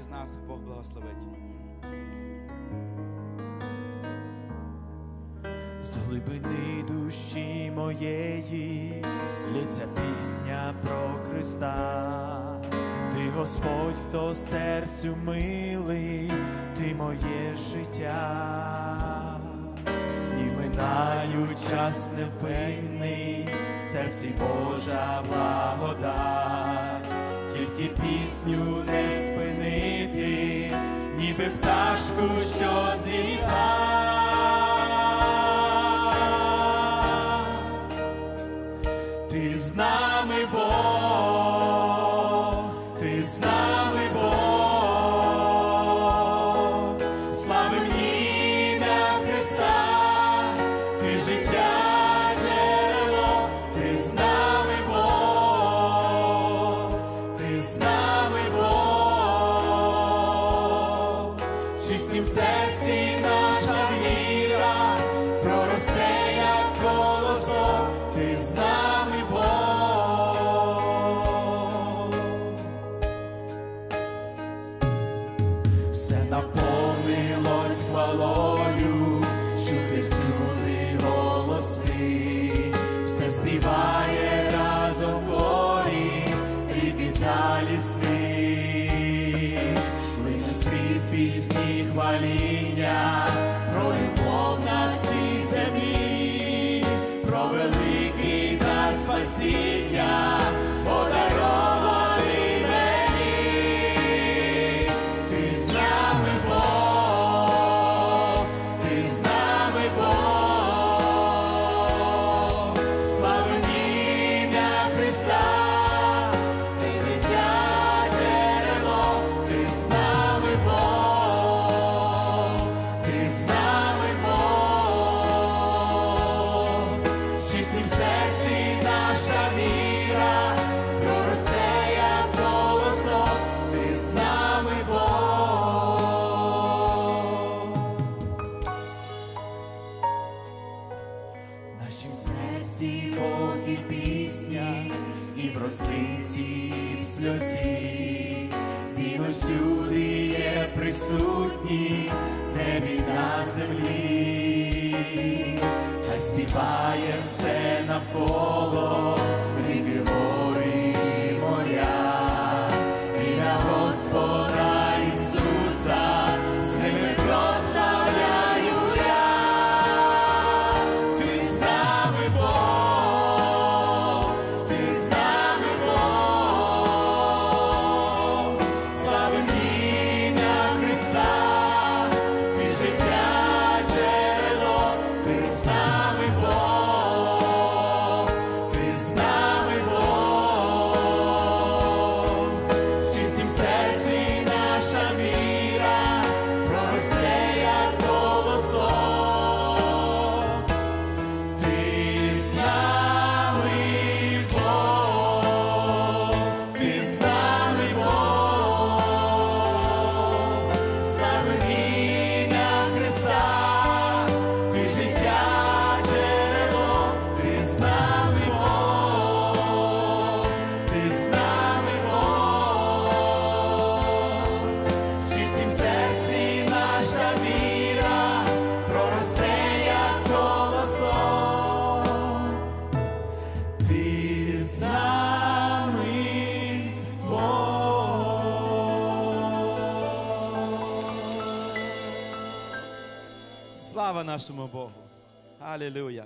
із нас Бог благословить. З глибини душі моєї лється пісня про Христа. Ти Господь, хто серцю милий, ти моє життя. І минаю час невпинний, в серці Божа благодать, тільки пісню не ніби пташку, що зліта. Ти з нами Бог, ти з нами серці наша віра. Проросте, як колосок, ти з нами все наповнилось хвалою, чути всюди голоси, все співає разом горі, ріки та пісні хваління, Нашім серці Бог пісня, і в розцвіті, і в сльозі, він усюди є присутній, небі на землі, хай співає все навколо, Слава нашому Богу! Алілуя!